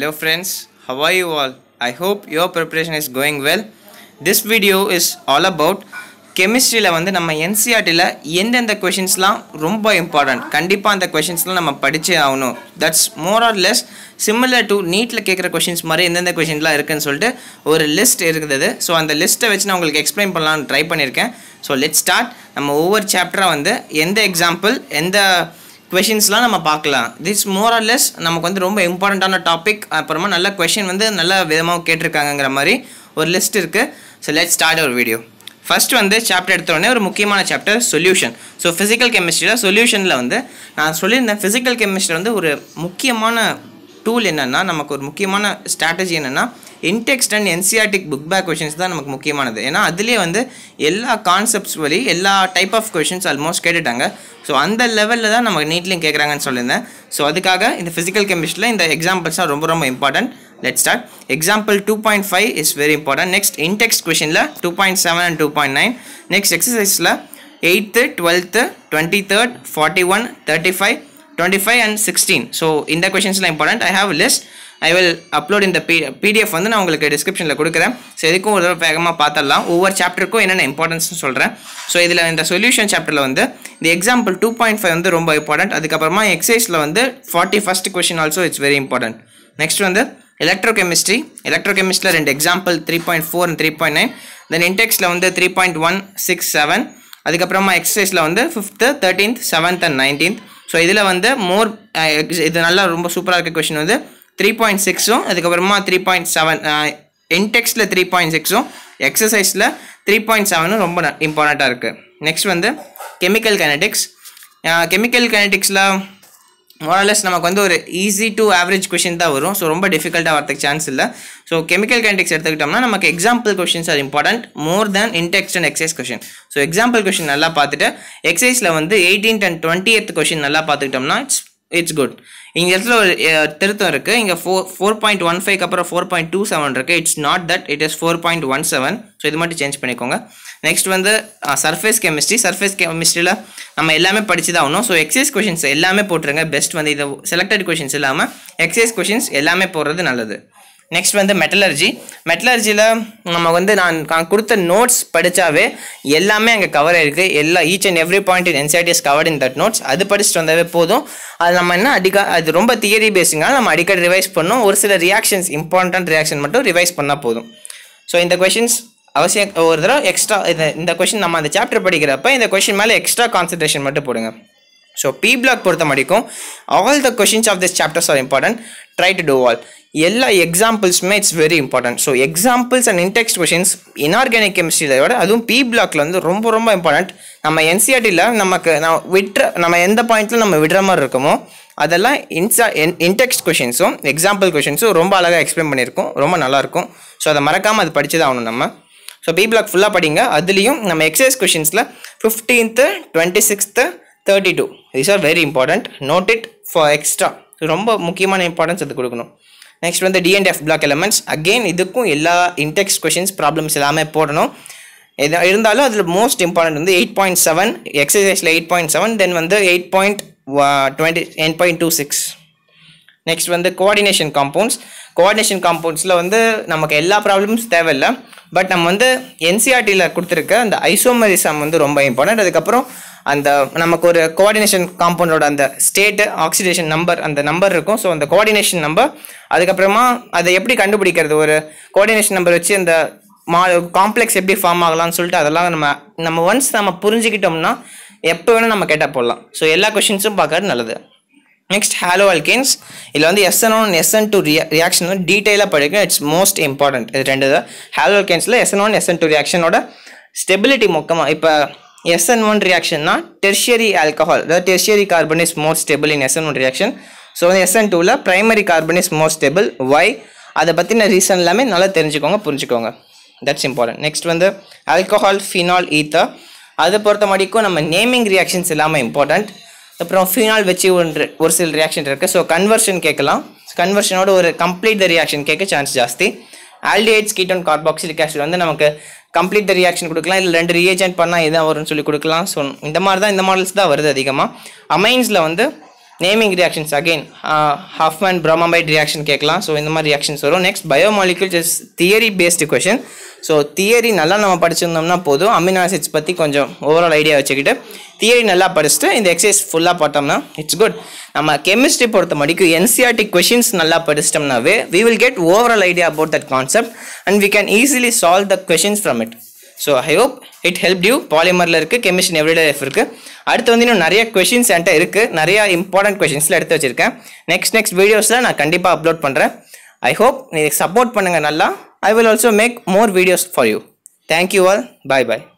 Hello friends, how are you all? I hope your preparation is going well. This video is all about கெமிஸ்ட்ரியில் வந்து நம்ம என்சிஆர்டியில் எந்தெந்த கொஷின்ஸ்லாம் ரொம்ப important கண்டிப்பாக அந்த கொஷின்ஸ்லாம் நம்ம படித்தே ஆகணும். That's more or less similar to நீட்டில் கேட்குற கொஷின்ஸ் மாதிரி எந்தெந்த கொஷின்லாம் இருக்குன்னு சொல்லிட்டு ஒரு லிஸ்ட் இருக்குது. ஸோ அந்த லிஸ்ட்டை வச்சு நான் உங்களுக்கு எக்ஸ்பிளைன் பண்ணலாம்னு ட்ரை பண்ணியிருக்கேன். ஸோ லெட் ஸ்டார்ட் நம்ம ஒவ்வொரு சாப்டராக வந்து எந்த எக்ஸாம்பிள் எந்த கொஷின்ஸ்லாம் நம்ம பார்க்கலாம். திஸ் மோர் ஆர் லெஸ் நமக்கு வந்து ரொம்ப இம்பார்ட்டண்ட்டான டாபிக் அப்புறமா நல்ல கொஷின் வந்து நல்ல விதமாக கேட்டிருக்காங்கங்கிற மாதிரி ஒரு லிஸ்ட் இருக்குது ஸோ லெட் ஸ்டார்ட் ஒரு வீடியோ ஃபர்ஸ்ட் வந்து சாப்டர் எடுத்தோடனே ஒரு முக்கியமான சாப்டர் சொல்யூஷன் ஸோ ஃபிசிக்கல் கெமிஸ்ட்ரியில் சொல்யூஷனில் வந்து நான் சொல்லியிருந்தேன் ஃபிசிக்கல் கெமிஸ்ட்ரி வந்து ஒரு முக்கியமான டூல் என்னென்னா நமக்கு ஒரு முக்கியமான ஸ்ட்ராட்டஜி என்னென்னா இன்டெக்ஸ்ட் அண்ட் என்சிஆர்டிக் புக் பேக் கொஷின்ஸ் தான் நமக்கு முக்கியமானது. ஏன்னா அதுலேயே வந்து எல்லா கான்செப்ட்ஸ் வழி எல்லா டைப் ஆஃப் கொஷின்ஸ் ஆல்மோஸ்ட் கேட்டுட்டாங்க. ஸோ அந்த லெவலில் தான் நமக்கு நீட்லையும் கேட்குறாங்கன்னு சொல்லியிருந்தேன். ஸோ அதுக்காக இந்த ஃபிசிக்கல் கெமிஸ்ட்ரியில் இந்த எக்ஸாம்பிள்ஸ்லாம் ரொம்ப ரொம்ப important let start example two point five is very important next intext கொஷினில் two point seven and two point nine next எக்ஸசைஸில் eighth twelfth twenty third forty one thirty five twenty five and sixteen so இந்த கொஷின்ஸ்லாம் important I have list I will upload இந்த P PDF வந்து நான் உங்களுக்கு டிஸ்கிரிப்ஷனில் கொடுக்குறேன். So இதுக்கும் ஒரு தடவை வேகமாக பார்த்துடலாம். ஒவ்வொரு சாப்டருக்கும் என்னென்ன இம்பார்ட்டன்ஸ்னு சொல்கிறேன் ஸோ இதில் இந்த சொல்யூஷன் சாப்டரில் வந்து இந்த எக்ஸாம்பிள் டூ பாயிண்ட் ஃபைவ் வந்து ரொம்ப இம்பார்ட்டன்ட் அதுக்கப்புறமா எக்ஸசைஸில் வந்து forty first question also it's very important next வந்து எலக்ட்ரோகெமிஸ்ட்ரி எலக்ட்ரோகெமிஸ்ட்ரியில் ரெண்டு example three point four and three point nine then இன்டெக்ஸில் வந்து three point one six seven அதுக்கப்புறமா எக்ஸசைஸில் வந்து fifth thirteenth seventh and nineteenth so இதில் வந்து மோர் இது நல்லா ரொம்ப சூப்பராக இருக்க கொஷின் வந்து த்ரீ பாயிண்ட் சிக்ஸும் அதுக்கப்புறமா த்ரீ பாயிண்ட் செவன் இன்டெக்ஸில் த்ரீ பாயிண்ட் சிக்ஸும் எக்ஸசைஸில் த்ரீ பாயிண்ட் செவனும் ரொம்ப இம்பார்ட்டண்ட்டாக இருக்குது நெக்ஸ்ட் வந்து கெமிக்கல் கெனடிக்ஸ் கெமிக்கல் கெனடிக்ஸில் மோரலஸ் நமக்கு வந்து ஒரு ஈஸி டு ஆவரேஜ் கொஷின் தான் வரும். ஸோ ரொம்ப டிஃபிகல்ட்டாக வரதுக்கு சான்ஸ் இல்லை. ஸோ கெமிக்கல் கைனடிக்ஸ் எடுத்துக்கிட்டோம்னா நமக்கு example questions are important more than intext and exercise question so example question நல்லா பார்த்துட்டு எக்ஸைஸில் வந்து eighteenth and twenty eighth question நல்லா பார்த்துக்கிட்டோம்னா இட்ஸ் இட்ஸ் குட் இங்கே இடத்துல ஒரு திருத்தம் இருக்குது இங்கே four four point one five அப்புறம் ஃபோர் பாயிண்ட் டூ செவன் இருக்குது it's not that it is four point one seven so இது மட்டும் சேஞ்ச் பண்ணிக்கோங்க. நெக்ஸ்ட் வந்து சர்ஃபேஸ் கெமிஸ்ட்ரி சர்ஃபேஸ் கெமிஸ்ட்ரியில் நம்ம எல்லாமே படித்து தான் ஆகணும். ஸோ எக்ஸைஸ் கொஷின்ஸ் எல்லாமே போட்டுருங்க. பெஸ்ட் வந்து இதை செலக்டட் கொஷின்ஸ் இல்லாமல் எக்ஸைஸ் கொஷின்ஸ் எல்லாமே போடுறது நல்லது. நெக்ஸ்ட் வந்து மெட்டலர்ஜி மெட்டலர்ஜியில் நம்ம வந்து நான் நான் கொடுத்த நோட்ஸ் படித்தாவே எல்லாமே அங்கே கவர் ஆயிருக்கு. எல்லா each and every point in NCERT's covered in that notes அது படிச்சுட்டு வந்தாவே போதும். அது நம்ம என்ன அடிக்க அது ரொம்ப தியரி பேஸிங்காக நம்ம அடிக்கடி ரிவைஸ் பண்ணோம். ஒரு சில ரியாக்ஷன்ஸ் இம்பார்ட்டன்ட் ரியாக்ஷன் மட்டும் ரிவைஸ் பண்ணால் போதும். ஸோ இந்த கொஷின்ஸ் அவசியம் ஒரு தடவை எக்ஸ்ட்ரா இந்த இந்த கொஷின் நம்ம அந்த சாப்டர் படிக்கிறப்ப இந்த கொஷின் மேலே எக்ஸ்ட்ரா கான்சன்ட்ரேஷன் மட்டும் போடுங்க. ஸோ பி பிளாக் பொறுத்த மடிக்கும் all the questions of this chapters are important try to do all எல்லா எக்ஸாம்பிள்ஸுமே it's very important so examples and intext questions inorganic கெமிஸ்ட்ரியில் விட அதுவும் பி பிளாக்ல வந்து ரொம்ப ரொம்ப இம்பார்ட்டன்ட் நம்ம என்சிஆர்டியில் நமக்கு நம்ம விட்ற நம்ம எந்த பாயிண்ட்டில் நம்ம விடுற மாதிரி இருக்கோமோ அதெல்லாம் இன்சா இன்டெக்ஸ்ட் கொஷின்ஸும் எக்ஸாம்பிள் கொஷின்ஸும் ரொம்ப அழகாக எக்ஸ்பிளைன் பண்ணியிருக்கும். ரொம்ப நல்லாயிருக்கும் ஸோ அதை மறக்காமல் அது படிச்சு தான் ஆகணும் நம்ம. ஸோ பி பிளாக் ஃபுல்லாக படிங்க. அதுலேயும் நம்ம exercise கொஷின்ஸில் fifteenth twenty sixth thirty two this are very important note it for extra ரொம்ப முக்கியமான இம்பார்ட்டன்ஸ் அது கொடுக்கணும். நெக்ஸ்ட் வந்து டிஎன்எஃப் பிளாக் எலமெண்ட்ஸ் அகெயின் இதுக்கும் எல்லா இன்டெக்ஸ் கொஷின்ஸ் ப்ராப்ளம்ஸ் எல்லாமே போடணும். எதா இருந்தாலும் அதில் மோஸ்ட் இம்பார்ட்டன்ட் வந்து எயிட் பாயிண்ட் செவன் எக்ஸசைஸில் எயிட் பாயிண்ட் செவன் தென் வந்து eight point twenty eight point two six next வந்து கோஆர்டினேஷன் காம்பவுண்ட்ஸ் கோஆர்டினேஷன் காம்பவுண்ட்ஸில் வந்து நமக்கு எல்லா ப்ராப்ளம்ஸ் தேவையில்லை. பட் நம்ம வந்து என்சிஆர்டியில் கொடுத்துருக்க அந்த ஐசோமரிசம் வந்து ரொம்ப இம்பார்ட்டன்ட் அதுக்கப்புறம் அந்த நமக்கு ஒரு கோஆர்டினேஷன் காம்பவுண்டோட அந்த ஸ்டேட்டு ஆக்சிடேஷன் நம்பர் அந்த நம்பர் இருக்கும். ஸோ அந்த கோஆர்டினேஷன் நம்பர் அதுக்கப்புறமா அதை எப்படி கண்டுபிடிக்கிறது? ஒரு கோஆர்டினேஷன் நம்பர் வச்சு அந்த மா காம்ப்ளெக்ஸ் எப்படி ஃபார்ம் ஆகலாம்னு சொல்லிட்டு அதெல்லாம் நம்ம நம்ம ஒன்ஸ் நம்ம புரிஞ்சுக்கிட்டோம்னா எப்போ வேணால் நம்ம கேட்டால் போடலாம். ஸோ எல்லா கொஷின்ஸும் பார்க்கறது நல்லது. நெக்ஸ்ட் ஹாலோ அல்கேன்ஸ் இதில் வந்து SN one SN two Riya reaction வந்து டீட்டெயிலாக படிக்கும் இட்ஸ் மோஸ்ட் இம்பார்ட்டன்ட் இது ரெண்டு தான். ஹாலோ அல்கேன்ஸில் எஸ்என் ஒன் எஸ்என் டூ ரியாக்ஷனோட ஸ்டெபிலிட்டி மொக்கமாக இப்போ எஸ்என் ஒன் ரியாக்ஷன்னா டெர்ஷியரி ஆல்கஹால் அதாவது tertiary carbon is more stable in SN one reaction so வந்து எஸ்என் டூவில் primary carbon is more stable why அதை பற்றின ரீசன் எல்லாமே நல்லா தெரிஞ்சுக்கோங்க புரிஞ்சுக்கோங்க. தட்ஸ் இம்பார்ட்டன்ட் நெக்ஸ்ட் வந்து ஆல்கஹால் ஃபினால் ஈத்தர் அதை பொறுத்த மாதிரிக்கும் நம்ம நேமிங் ரியாக்ஷன்ஸ் எல்லாமே இம்பார்ட்டண்ட் அப்புறம் ஃபினால் வச்சு ஒன்று ஒரு சில ரியாக்ஷன் இருக்குது ஸோ கன்வர்ஷன் கேட்கலாம். கன்வர்ஷனோட ஒரு கம்ப்ளீட் த ரியாக்ஷன் கேட்க சான்ஸ் ஜாஸ்தி. ஆல்டிஹைட்ஸ் கீட்டோன் கார்பாக்சிலிக் ஆசிட் வந்து நமக்கு கம்ப்ளீட் த ரியாக்ஷன் கொடுக்கலாம். இல்லை ரெண்டு ரியேஜென்ட் பண்ணால் இதான் வரும்னு சொல்லி கொடுக்கலாம். ஸோ இந்த மாதிரி தான் இந்த மாடல்ஸ் தான் வருது அதிகமாக அமைன்ஸில் வந்து naming reactions again Hofmann bromamide reaction கேட்கலாம். ஸோ இந்த மாதிரி ரியாக்ஷன்ஸ் வரும். Next biomolecules is theory based question so theory நல்லா நம்ம படிச்சிருந்தோம்னா போதும். அமினோ ஆசிட்ஸ் பற்றி கொஞ்சம் ஓவரால் ஐடியா வச்சுக்கிட்டு தியரி நல்லா படிச்சுட்டு இந்த எக்ஸசைஸ் ஃபுல்லாக பார்த்தோம்னா இட்ஸ் குட் நம்ம கெமிஸ்ட்ரி பொறுத்த மணிக்கும் என்சிஆர்டி கொஷின்ஸ் நல்லா படிச்சிட்டோம்னாவே we will get overall idea about that concept and we can easily solve the questions from it so I hope it help you பாலிமரில் இருக்குது கெமிஸ்ட்ரி எவ்ரிடே லைஃப் இருக்குது அடுத்து வந்து இன்னும் நிறைய கொஷின்ஸ் என்கிட்ட இருக்குது நிறைய இம்பார்ட்டன்ட் கொஷின்ஸில் எடுத்து வச்சுருக்கேன். நெக்ஸ்ட் நெக்ஸ்ட் வீடியோஸில் நான் கண்டிப்பாக அப்லோட் பண்ணுறேன் ஐ ஹோப் நீங்கள் சப்போர்ட் பண்ணுங்கள் நல்லா. I will also make more videos for you thank you all bye bye